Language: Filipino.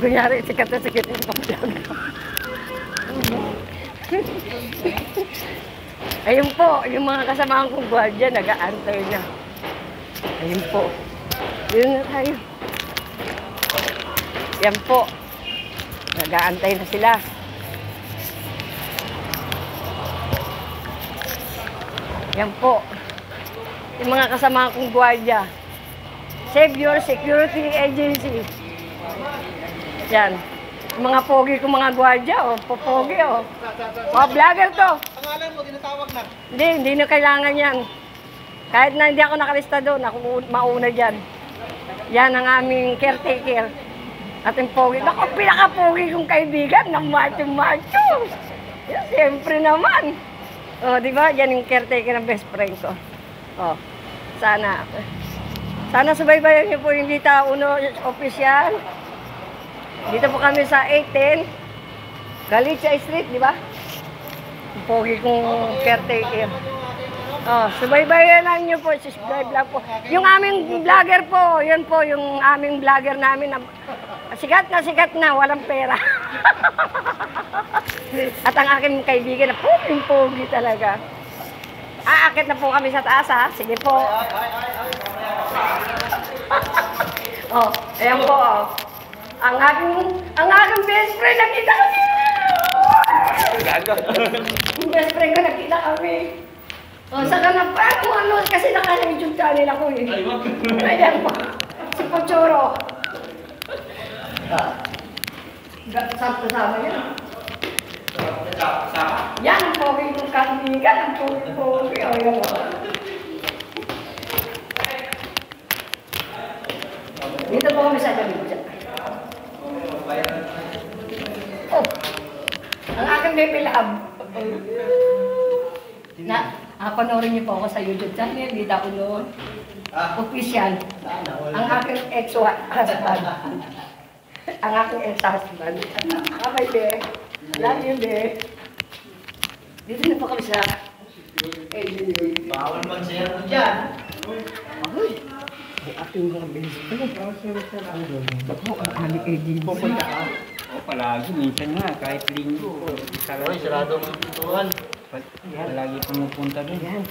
Kunyari, sikat na sikat yung pang-vlog. Ayun po, yung mga kasamahan kong gwardiya, nag-aantay na. Ayun po. Yun na tayo. Yan po. Nag-aantay na sila. Yan po. Yung mga kasama kong gwardiya. Save your security agency. Yan. Mga pogi kong mga gwardiya, oh. Popogi, oh. Mga vlogger to. Pangalan mo, tinatawag na. Hindi, hindi na kailangan yan. Kahit na hindi ako nakalista doon, ako mauna dyan. Yan ang aming caretaker. At yung pogi. Ako, pinaka-pogi kong kaibigan ng macho-macho. Yan, siyempre naman. O, di ba? Yan yung caretaker ng best friend ko. O, sana. Sana subaybayan niyo po yung Dita Uno official. Dito po kami sa 810. Galicia Street, di ba? Yung pogi kong caretaker. Oh, subaybayan lang niyo po, subscribe lang po. Yung aming vlogger po, yun po, yung aming vlogger namin na sikat na sikat na, walang pera. At ang aking kaibigan na poging-pogi talaga. Aakit na po kami sa taas ha. Sige po. oh, ayan po. Oh. Ang aking, ang aking best friend, nakita kami. Yung best friend ko, nakita kami. Oh, saka na pa kung ano, kasi naka-YouTube channel ako eh. Ayan po. Si Pochoro. Sa kasama yan. Yan ang pogi kong kaibigan, ang pogi-pogi. O, yan o. Dito po kami sa Galicia. Oh, ang aking baby love. Na, ah, panoorin niyo po ako sa YouTube channel, Dita Uno. Official. Ang aking ex-husband. ang aking ex-husband. Okay, be. Love you, be. Dito na po kami sa LDA. Bawal mag-share mo dyan. Ay, ang aking mga best friend. Bako, makali kay Jimmy. Pupunta ka. O palagi, minsan nga, kahit linggo. Uy, sarado ang pintuan. Palagi pumupunta doon. Yan.